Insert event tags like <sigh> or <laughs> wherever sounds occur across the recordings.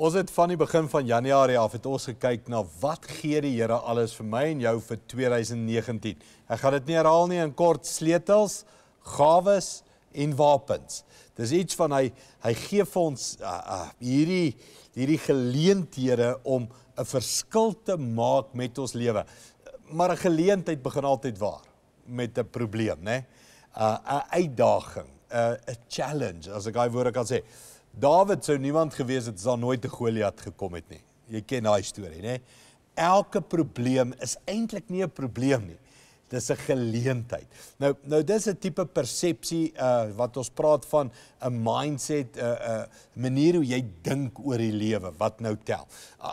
Ons het van die begin van Januarie af het ons gekyk na wat gee die Here alles vir my en jou vir 2019. Ek gaan dit nie herhaal nie in kort sleutels, gawes en wapens. Dis iets van hy hy gee vir ons uh, uh, hierdie hierdie geleenthede om 'n verskil te maak met ons lewe. Maar 'n geleentheid begin altyd waar met 'n probleem, né? 'n uitdaging, 'n 'n challenge, as ek daai woorde kan sê. Dawid sou niemand gewees het as daar nooit 'n Goliat gekom het nie. Jy ken daai storie, né? Elke probleem is eintlik nie 'n probleem nie. Dis 'n geleentheid. Nou nou dis 'n tipe persepsie uh wat ons praat van 'n mindset, 'n uh, 'n uh, manier hoe jy dink oor die lewe wat nou tel.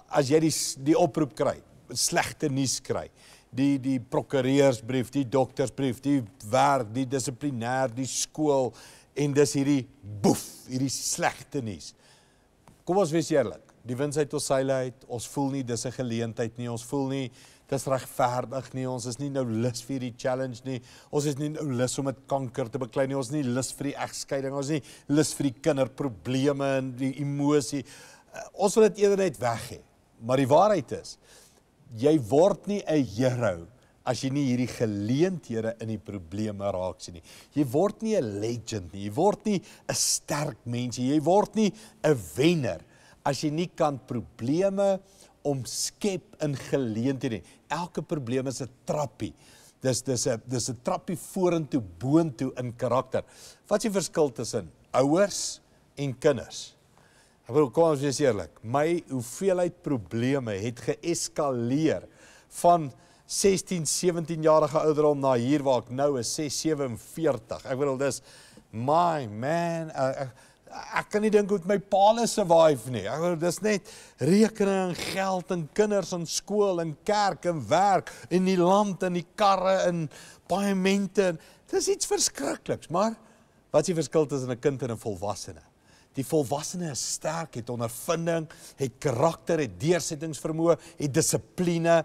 As jy die die oproep kry, slegte nuus kry, die die prokureursbrief, die doktersbrief, die werk, die dissiplinêr, die skool, en dis hierdie boef, hierdie slegte nuus. Kom ons wees eerlik. Die wins uit ons seile uit. Ons voel nie dis 'n geleentheid nie. Ons voel nie dis regverdig nie. Ons is nie nou lus vir die challenge nie. Ons is nie nou lus om met kanker te beklei nie. Ons is nie lus vir die egskeiding. Ons is nie lus vir die kinderprobleme en die emosie. Uh, ons wil dit eerder net weg hê. Maar die waarheid is jy word nie 'n hero as jy nie hierdie geleenthede in die probleme raak sien nie. Jy word nie 'n legend nie. Jy word nie 'n sterk mens nie. Jy word nie 'n wenner as jy nie kan probleme omskep in geleenthede nie. Elke probleem is 'n trappie. Dis dis 'n dis 'n trappie vorentoe boontoe in karakter. Wat is die verskil tussen ouers en kinders? Ek wil kom ons wees eerlik. My hoeveelheid probleme het geeskaleer van 16, 17 jarige ouderdom na hier waar ek nou is 6, 47. Ek bedoel dis my man ek, ek, ek kan nie dink hoe my paal survive nie. Ek bedoel dis net rekening en geld en kinders en skool en kerk en werk en die land en die karre en paaiemente. Dis iets verskrikliks, maar wat is die verskil tussen 'n kind en 'n volwassene? Die volwassene is sterk, het ondervinding, het karakter, het deursettingsvermoë, het dissipline,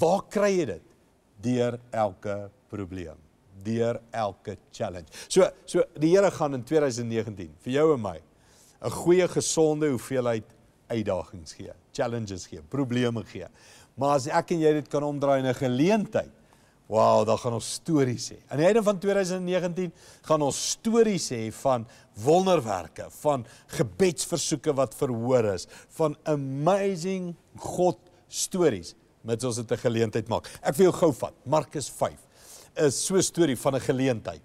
waar kry jy dit? Deur elke probleem, deur elke challenge. So so die Here gaan in 2019 vir jou en my 'n goeie gesonde hoeveelheid uitdagings gee, challenges gee, probleme gee. Maar as ek en jy dit kan omdraai in 'n geleentheid, wow, dan gaan ons stories hê. Aan die einde van 2019 gaan ons stories hê van wonderwerke, van gebedsversoeke wat verhoor is, van amazing God stories mits ons dit 'n geleentheid maak. Ek wil jou gou vat. Markus 5 is so 'n storie van 'n geleentheid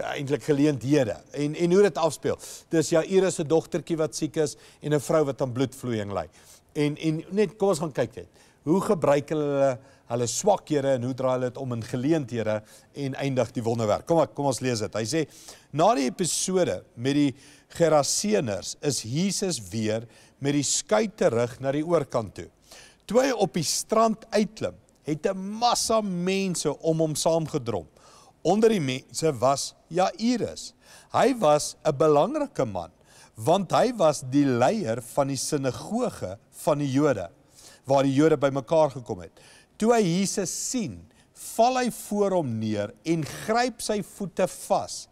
eintlik geleenthede en en hoe dit afspeel. Dis Jairus se dogtertjie wat siek is en 'n vrou wat aan bloedvloeiing ly. En en net kom ons gaan kyk net. Hoe gebruik hulle hulle swakhede en hoe draai hulle dit om in geleenthede en eindig die wonderwerk. Kom kom ons lees dit. Hy sê na die episode met die Geraseners is Jesus weer met die skuit terug na die oorkant toe. Toe hy op die strand uitklim, het 'n massa mense om hom saamgedrom. Onder die mense was Jairus. Hy was 'n belangrike man, want hy was die leier van die sinagoge van die Jode, waar die Jode bymekaar gekom het. Toe hy Jesus sien, val hy voor hom neer en gryp sy voete vas.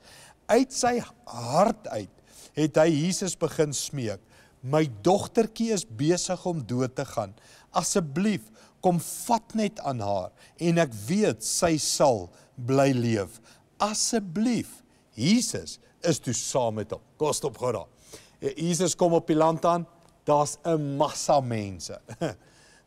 Uit sy hart uit het hy Jesus begin smeek: "My dogtertjie is besig om dood te gaan." Asseblief kom vat net aan haar en ek weet sy sal bly leef. Asseblief. Jesus is toe saam met hom. Kom stop gou daar. Jesus kom op die land aan. Daar's 'n massa mense. <laughs>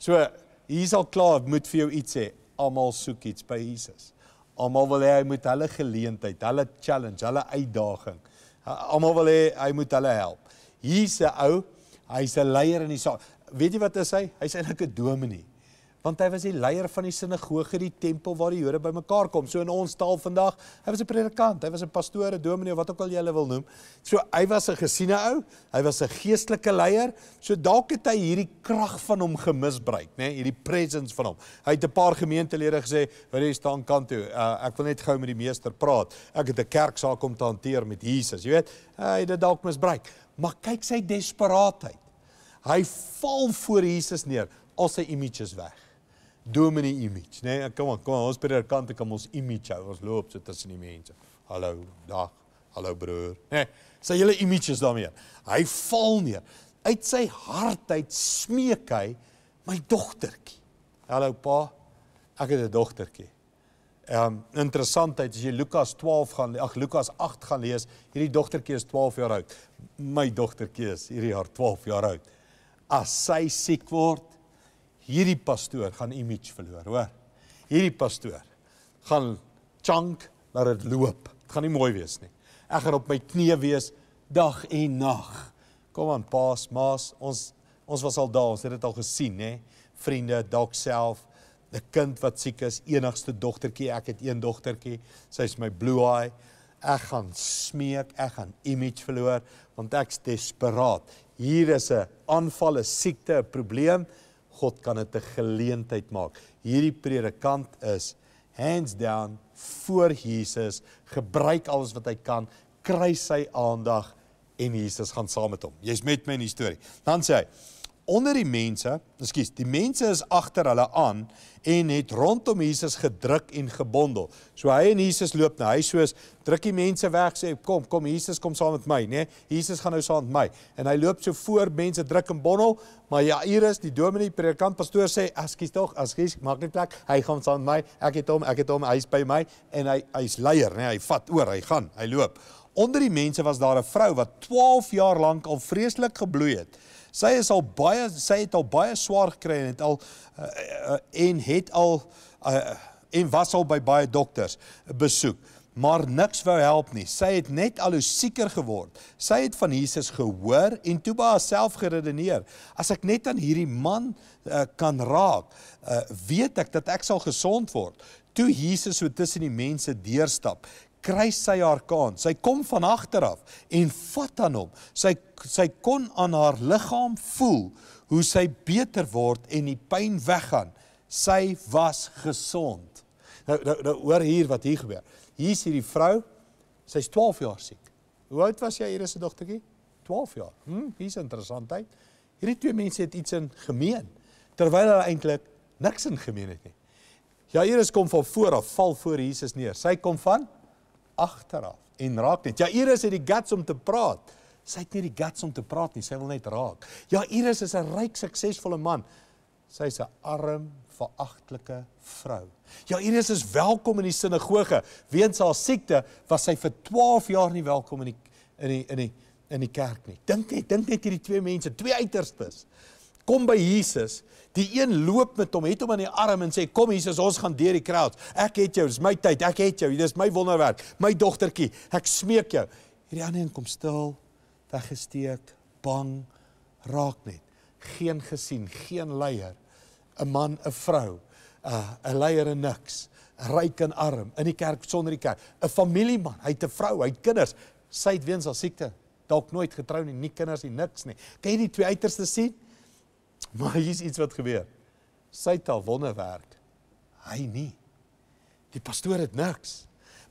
So hier sal klaar moet vir jou iets sê. Almal soek iets by Jesus. Almal wil hê hy moet hulle geleentheid, hulle challenge, hulle uitdaging. Almal wil hê hy moet hulle help. Hier's 'n ou, hy's 'n leier in die saak weet jy wat is hy? Hy's eintlik 'n dominee. Want hy was die leier van die sinagoge, die tempel waar die Jode bymekaar kom. So in ons taal vandag, hy was 'n predikant, hy was 'n pastoor, 'n dominee, wat ook al jy hulle wil noem. So hy was 'n gesiene ou, hy was 'n geestelike leier. So dalk het hy hierdie krag van hom gemisbruik, nê, nee? hierdie presence van hom. Hy het 'n paar gemeentelede gesê, "Wil jy staan kant toe? Uh, ek wil net gou met die meester praat. Ek het 'n kerksaak om te hanteer met Jesus." Jy weet, hy het dit dalk misbruik. Maar kyk sy desperaatheid. Hy val voor Jesus neer, al sy images weg. Dominee image, né? Nee, kom aan, kom aan, ons kant kom ons image hou. Ons loop so tussen die mense. Hallo, dag. Hallo broer. Né? Nee, sy hele images daarmee. Hy val neer. Uit sy hart uit smeek hy my dogtertjie. Hallo pa, ek het 'n dogtertjie. Ehm um, interessantheid as jy Lukas 12 gaan ag Lukas 8 gaan lees, hierdie dogtertjie is 12 jaar oud. My dogtertjie is hierdie jaar 12 jaar oud. As sy siek word, hierdie pastoor gaan image verloor, hoor. Hierdie pastoor gaan chunk laat dit loop. Dit gaan nie mooi wees nie. Ek gaan op my knieë wees dag en nag. Kom aan, paas, maas, ons ons was al daar, ons het dit al gesien, nê? Vriende, dalk self 'n kind wat siek is, enigste dogtertjie, ek het een dogtertjie, sy's my blue eye. Ek gaan smeek, ek gaan image verloor want ek's desperaat. Hier is 'n aanval, 'n siekte, 'n probleem. God kan dit 'n geleentheid maak. Hierdie predikant is hands down voor Jesus, gebruik alles wat hy kan, kry sy aandag en Jesus gaan saam met hom. Jy's met my in die storie. Dan sê hy: onder die mense, ekskuus, die mense is agter hulle aan en het rondom Jesus gedruk en gebondel. So hy en Jesus loop na huis soos druk die mense weg sê kom, kom Jesus kom saam met my, nê? Nee, Jesus gaan nou saam met my. En hy loop so voor mense druk en bondel, maar Jairus, die dominee predikant pastoor sê, "Ekskuus tog, ekskuus, maak net plek. Hy gaan saam met my. Ek het hom, ek het hom, hy's by my en hy hy's leier, nê? Nee, hy vat oor, hy gaan, hy loop. Onder die mense was daar 'n vrou wat 12 jaar lank al vreeslik gebloei het. Sy is al baie sy het al baie swaar gekry en het al uh, uh, en het al uh, en was al by baie dokters besoek maar niks wou help nie. Sy het net al hoe sieker geword. Sy het van Jesus gehoor en toe by haarself geredeneer: As ek net aan hierdie man uh, kan raak, uh, weet ek dat ek sal gesond word. Toe Jesus so tussen die mense deurstap, kry sy haar kans. Sy kom van agter af en vat aan hom. Sy sy kon aan haar liggaam voel hoe sy beter word en die pyn weggaan. Sy was gesond. Nou nou, nou hoor hier wat hier gebeur. Hier is hierdie vrou. Sy's 12 jaar siek. Hoe oud was jy hier se dogtertjie? 12 jaar. Hm, hier's interessantheid. Hierdie twee mense het iets in gemeen terwyl hulle eintlik niks in gemeen het nie. Ja, Iris kom van voor af, val voor Jesus neer. Sy kom van agteraf en raak net. Ja, Iris het die guts om te praat. Sy het nie die guts om te praat nie, sy wil net raak. Ja, Iris is 'n ryk, suksesvolle man. Sy's 'n arm, veragtelike vrou. Ja, Iris is welkom in die sinagoge. Weens haar siekte was sy vir 12 jaar nie welkom in die in die in die in die kerk nie. Dink net, dink net hierdie twee mense, twee uiterstes kom by Jesus. Die een loop met hom, het hom aan die arm en sê kom Jesus, ons gaan deur die crowds. Ek het jou, dis my tyd, ek het jou. Dis my wonderwerk, my dogtertjie. Ek smeek jou. Hierdie ander een kom stil, weggesteek, bang, raak net. Geen gesien, geen leier. 'n Man, 'n vrou, 'n leier en niks. Ryk en arm in die kerk sonder die kerk. 'n Familieman, hy het 'n vrou, hy het kinders. Sy het weens haar siekte dalk nooit getrou nie, nie kinders nie, niks nie. Kan jy die twee uiterstes sien? <laughs> Maar hier's iets wat gebeur. Sy het al wonderwerk. Hy nie. Die pastoor het niks.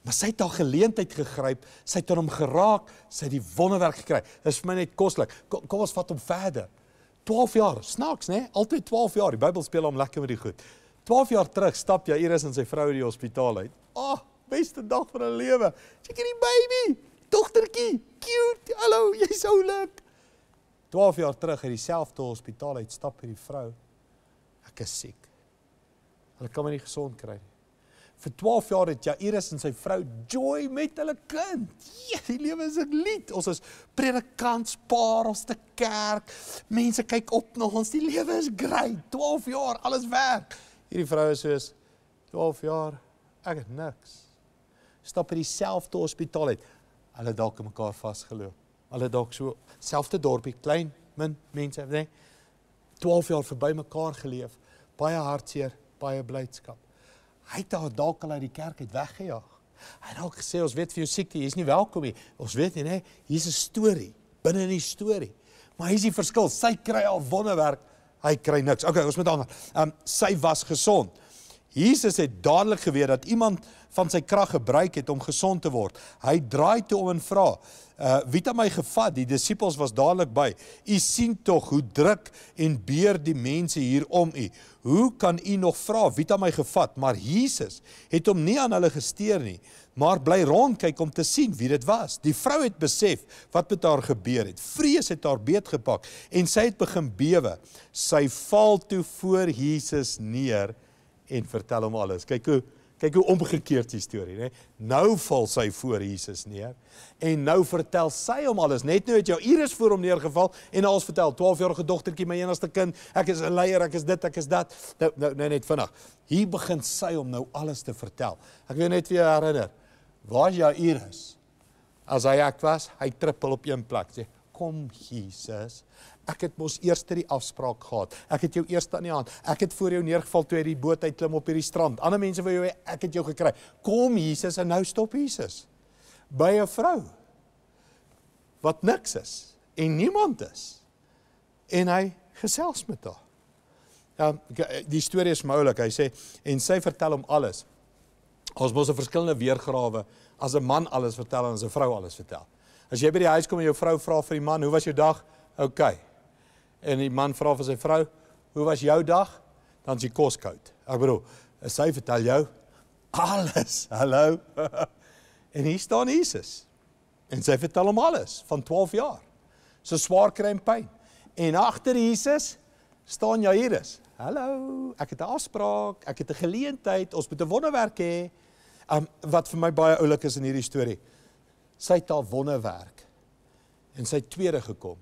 Maar sy het al geleentheid gegryp, sy het aan hom geraak, sy het die wonderwerk gekry. Dis vir my net koslik. Kom, kom ons vat hom verder. 12 jaar, snaaks nê? Altyd 12 jaar. Die Bybel speel hom lekker met die goed. 12 jaar terug stap Jairus en sy vrou uit die hospitaal uit. Ag, oh, beste dag van hulle lewe. Kyk hierdie baby, dogtertjie, cute. Hallo, jy's oulik. 12 jaar terug uit dieselfde hospitaal uit stap hierdie vrou. Ek is siek. Hulle kan my nie gesond kry nie. Vir 12 jaar het Jairus en sy vrou joy met hulle kind. Ja, die lewe is 'n lied. Ons is predikantspaar, ons te kerk. Mense kyk op na ons. Die lewe is great. 12 jaar, alles werk. Hierdie vrou is soos 12 jaar, ek het niks. Stap by dieselfde hospitaal uit. Hulle dalk in mekaar vasgeloop. Hulle dalk so selfde dorpie, klein, min mense, nê? 12 jaar verby mekaar geleef. Baie hartseer, baie blydskap. Hy het haar dalk al uit die kerk uit weggejaag. Hy het dalk gesê ons weet vir jou siekte, jy's nie welkom nie. Ons weet nie, nê? Hier's 'n storie binne in die storie. Maar hier's die verskil. Sy kry al wonderwerk, hy kry niks. Okay, ons moet aan. Ehm um, sy was gesond. Jesus het dadelik geweet dat iemand van sy krag gebruik het om gesond te word. Hy draai toe om en vra: Uh wie het my gevat? Die disippels was dadelik by. U sien tog hoe druk en beer die mense hier om u. Hoe kan u nog vra wie het my gevat? Maar Jesus het hom nie aan hulle gesteer nie. maar bly rondkyk om te sien wie dit was. Die vrou het besef wat met haar gebeur het. Vrees het haar beetgepak en sy het begin bewe. Sy val toe voor Jesus neer en vertel hom alles. Kyk hoe kyk hoe omgekeerd die storie, né? Nou val sy voor Jesus neer en nou vertel sy hom alles. Net nou het jou Iris voor hom neergeval en alles vertel. 12-jarige dogtertjie, my enigste kind. Ek is 'n leier, ek is dit, ek is dat. Nou nou, nou net vinnig. Hier begin sy hom nou alles te vertel. Ek wil net weer herinner. Waar is Jairus? As hy ek was, hy trippel op een plek sê, "Kom Jesus." Ek het mos eers die afspraak gehad. Ek het jou eers aan die hand. Ek het voor jou neergeval toe jy die boot uit klim op hierdie strand. Ander mense wou jou ek het jou gekry. Kom Jesus en nou stop Jesus. By 'n vrou wat niks is en niemand is. En hy gesels met haar. Ja, die storie is moulik. Hy sê en sy vertel hom alles. Ons mos 'n verskillende weergawe as 'n man alles vertel en as 'n vrou alles vertel. As jy by die huis kom en jou vrou vra vir die man, "Hoe was jou dag?" "Oké." En die man vra vir sy vrou, "Hoe was jou dag?" Dan sy kos koud. Ek bedoel, sy vertel jou alles. <laughs> Hallo. <laughs> en hier staan Jesus. En sy vertel hom alles van 12 jaar. So swaar kry en pyn. En agter Jesus staan Jairus. Hallo, ek het 'n afspraak, ek het 'n geleentheid, ons moet 'n wonderwerk hê. Um wat vir my baie oulik is in hierdie storie. Sy het haar wonderwerk en sy tweede gekom.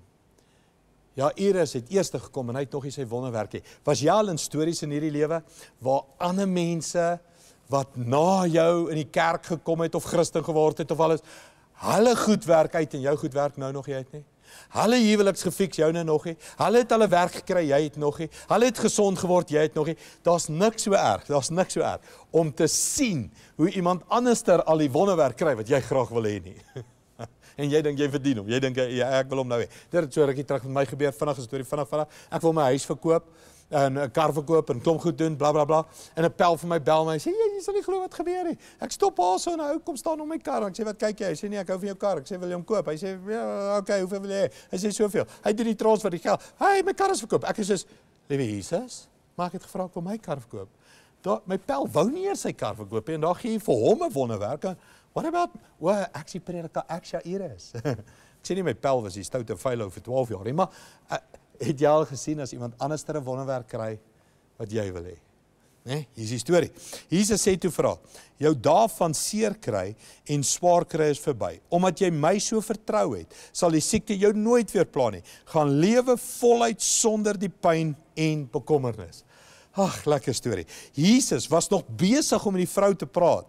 Ja, Iris het eerste gekom en hy het nog nie sy wonderwerk hê. Was jy al in stories in hierdie lewe waar ander mense wat na jou in die kerk gekom het of Christen geword het of alles, hulle goed werk uit en jou goed werk nou nog jy uit nie? Hulle huweliks gefiks jou nou nog nie. Hulle het hulle werk gekry, jy het nog nie. Hulle het gesond geword, jy het nog nie. Daar's niks so erg. Daar's niks so erg om te sien hoe iemand anderster al die wonderwerk kry wat jy graag wil hê nie. <laughs> en jy dink jy verdien hom. Jy dink ja, ek wil hom nou hê. Dit het so rukkie terug met my gebeur, vinnig 'n storie, vinnig vinnig. Ek wil my huis verkoop en 'n kar verkoop en klomp goed doen, bla bla bla. En 'n pel vir my bel my sê jy, jy sal nie glo wat gebeur nie. Ek stop haar so en hy kom staan om my kar. Ek sê wat kyk jy? Hy sê nee, ek hou van jou kar. Ek sê wil jy hom koop? Hy sê ja, okay, hoeveel wil jy? Hy sê soveel. Hy doen die transfer die geld. Hy my kar is verkoop. Ek sê liewe Jesus, maak dit gevra om my kar verkoop. Daar my pel wou nie eers sy kar verkoop nie en daar gee jy vir hom 'n wonderwerk. What about well, actually predika actually hier is. <laughs> ek sê nie my pel was die stoute vuil ou vir 12 jaar nie, maar uh, het jy al gesien as iemand anderster 'n wonderwerk kry wat jy wil hê? Né? Nee, hier is die storie. Jesus sê toe vir haar: "Jou dae van seer kry en swaar kry is verby. Omdat jy my so vertrou het, sal die siekte jou nooit weer pla nie. Gaan lewe voluit sonder die pyn en bekommernis." Ag, lekker storie. Jesus was nog besig om met die vrou te praat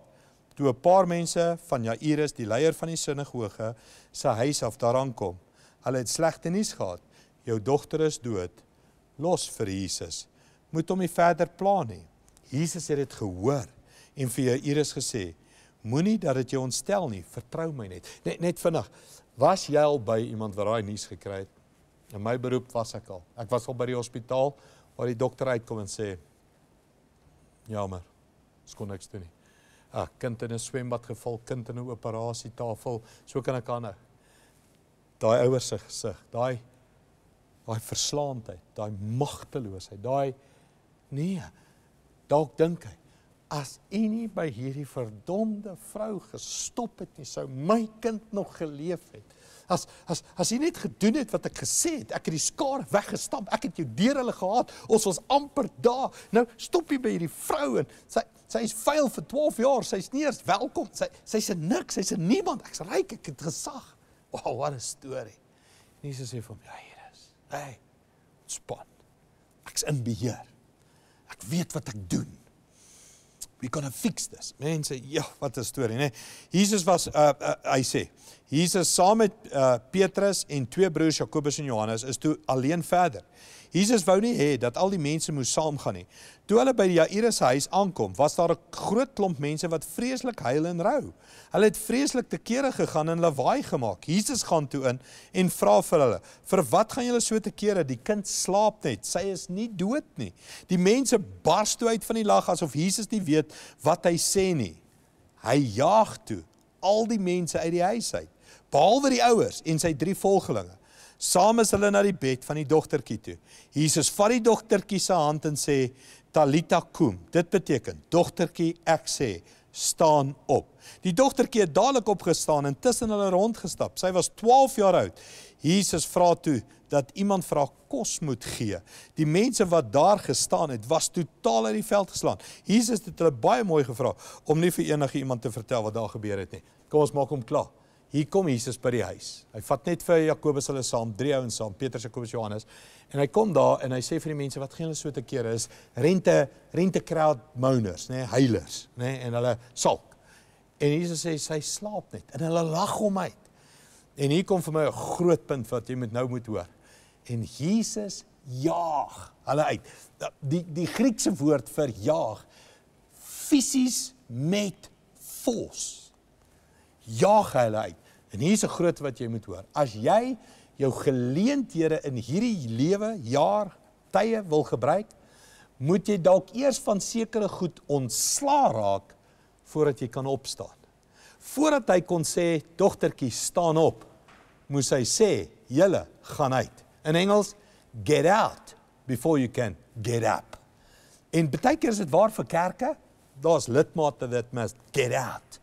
toe 'n paar mense van Jairus, die leier van die sinagoge, se huis af daaraan kom. Hulle het slegte nuus gehad jou dogter is dood. Los vir Jesus. Moet hom nie verder pla nie. Jesus het dit gehoor en vir jou Iris gesê: Moenie dat dit jou ontstel nie. Vertrou my net. Net net vinnig. Was jy al by iemand wat daai nuus gekry het? In my beroep was ek al. Ek was al by die hospitaal waar die dokter uitkom en sê: Jammer. Skoon niks doen nie. 'n Kind in 'n swembad geval, kind in 'n operasietafel. So kan ek aan. Daai ouers se gesig, daai daai verslaandheid, daai magteloosheid, daai nee. Dalk dink hy as u nie by hierdie verdomde vrou gestop het nie, sou my kind nog geleef het. As as as jy net gedoen het wat ek gesê het, ek het die skare weggestamp, ek het jou deur hulle gehad. Ons was amper daar. Nou stop jy by hierdie vrou en sy sy is vuil vir 12 jaar. Sy's nie eens welkom. Sy sy's 'n niks, sy's 'n niemand. Ek's ryk, ek het gesag. Wow, wat 'n storie. Jesus sê vir hom, ja, Hey, ontspan. Ek's in beheer. Ek weet wat ek doen. We gonna fix this. Mense, ja, wat 'n storie, né? Jesus was uh, uh hy sê, Jesus saam met uh Petrus en twee broers Jakobus en Johannes is toe alleen verder. Jesus wou nie hê dat al die mense moes saamgaan nie. Toe hulle by die Jairus se huis aankom, was daar 'n groot klomp mense wat vreeslik huil en rou. Hulle het vreeslik te kere gegaan en lawaai gemaak. Jesus gaan toe in en vra vir hulle: "Vir wat gaan julle so te kere? Die kind slaap net. Sy is nie dood nie." Die mense bars toe uit van die lag asof Jesus nie weet wat hy sê nie. Hy jaag toe al die mense uit die huis uit, behalwe die ouers en sy drie volgelinge. Saam is hulle na die bed van die dogtertjie toe. Jesus vat die dogtertjie se hand en sê Talita kum. Dit beteken dogtertjie, ek sê staan op. Die dogtertjie het dadelik opgestaan en tussen hulle rondgestap. Sy was 12 jaar oud. Jesus vra toe dat iemand vir haar kos moet gee. Die mense wat daar gestaan het, was totaal uit die veld geslaan. Jesus het hulle baie mooi gevra om nie vir enige iemand te vertel wat daar gebeur het nie. Kom ons maak hom klaar. Hier kom Jesus by die huis. Hy vat net vir Jakobus hulle saam, drie ouens saam, Petrus, Jakobus, Johannes. En hy kom daar en hy sê vir die mense wat geen hulle so te kere is, rente rente crowd moaners, nê, nee, huilers, nê, nee, en hulle sulk. En Jesus sê sy slaap net en hulle lag hom uit. En hier kom vir my 'n groot punt wat jy moet nou moet hoor. En Jesus jaag hulle uit. Die die Griekse woord vir jaag fisies met force. Jaag hulle uit. En hier's 'n groot wat jy moet hoor. As jy jou geleenthede in hierdie lewe, jaar, tye wil gebruik, moet jy dalk eers van sekere goed ontslaa raak voordat jy kan opstaan. Voordat hy kon sê dogtertjie staan op, moes hy sê julle gaan uit. In Engels get out before you can get up. En baie keer is dit waar vir kerke, daar's lidmate wat must get out.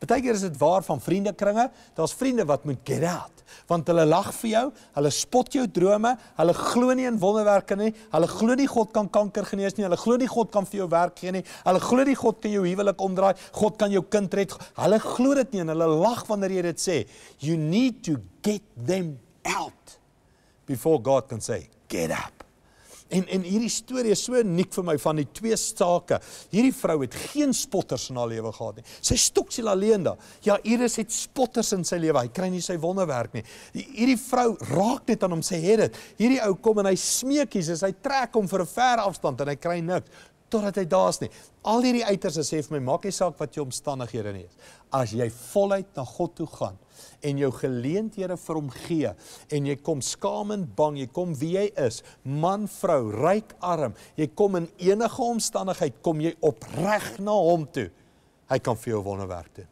Partykeer is dit waar van vriendekringe, daar's vriende wat moet get out want hulle lag vir jou, hulle spot jou drome, hulle glo nie in wonderwerke nie, hulle glo nie God kan kanker genees nie, hulle glo nie God kan vir jou werk gee nie, hulle glo nie God kan jou huwelik omdraai, God kan jou kind red. Hulle glo dit nie en hulle lag wanneer jy dit sê. You need to get them out before God can say get up. En en hierdie storie is so uniek vir my van die twee sake. Hierdie vrou het geen spotters in haar lewe gehad nie. Sy stoksiel alleen daar. Ja, Iris het spotters in sy lewe. Hy kry nie sy wonderwerk nie. Hierdie vrou raak net aan hom sê het dit. Hierdie ou kom en hy smeek Jesus. Hy trek hom vir 'n ver afstand en hy kry niks totdat hy daar's nie. Al hierdie uiterste sê vir my, maak nie saak wat jou omstandighede is. As jy voluit na God toe gaan, en jou geleenthede vir hom gee en jy kom skaam en bang, jy kom wie jy is, man, vrou, ryk, arm, jy kom in enige omstandigheid kom jy opreg na hom toe. Hy kan vir jou wonderwerk doen.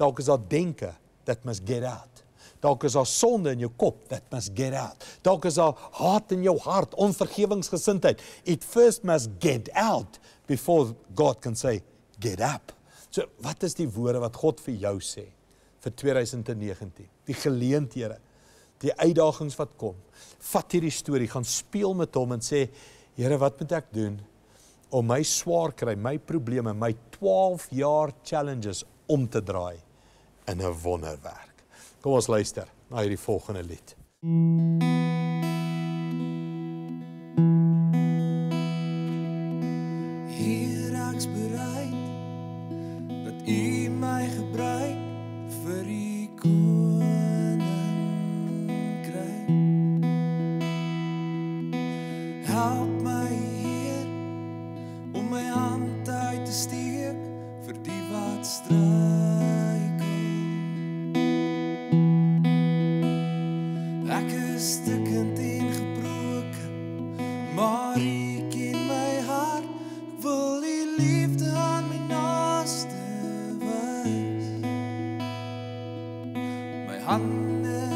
Dalk is daar denke that must get out. Dalk is daar sonde in jou kop that must get out. Dalk is daar haat in jou hart, onvergewingsgesindheid. It first must get out before God can say get up. So wat is die woorde wat God vir jou sê? vir 2019. Die geleenthede, die uitdagings wat kom. Vat hierdie storie, gaan speel met hom en sê, Here, wat moet ek doen om my swaar kry, my probleme, my 12 jaar challenges om te draai in 'n wonderwerk. Kom ons luister na hierdie volgende lied. Hier my hande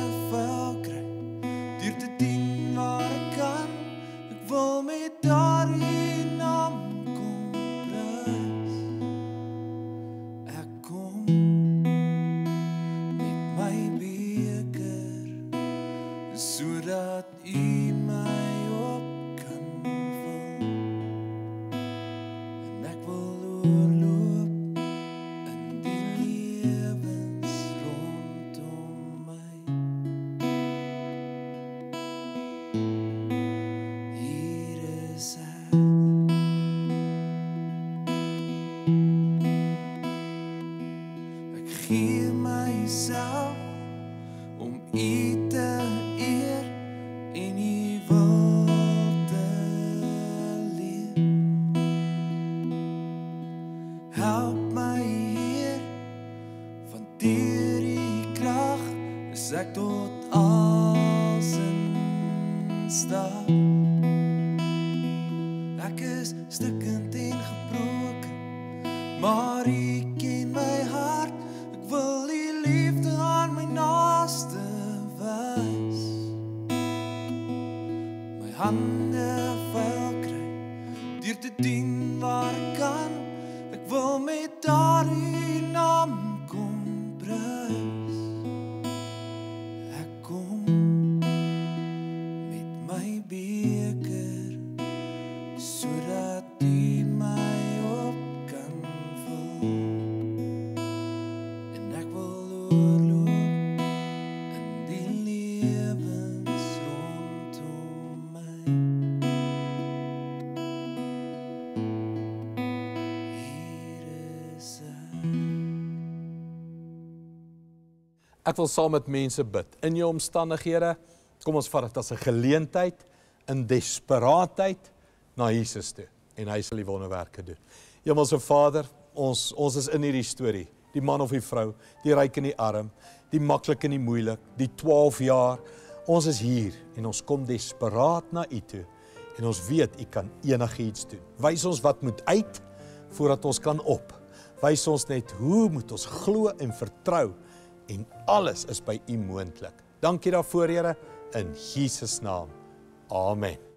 ek gee myself hande vuil kry deur te dien waar Ek wil saam met mense bid. In jou omstandighede, kom ons vat dit as 'n geleentheid in desperaatheid na Jesus toe en hy sal die wonderwerke doen. Hemelse Vader, ons ons is in hierdie storie, die man of die vrou, die ryk en die arm, die maklik en die moeilik, die 12 jaar. Ons is hier en ons kom desperaat na U toe en ons weet U kan enigiets doen. Wys ons wat moet uit voordat ons kan op. Wys ons net hoe moet ons glo en vertrou en alles is by U moontlik. Dankie daarvoor Here in Jesus naam. Amen.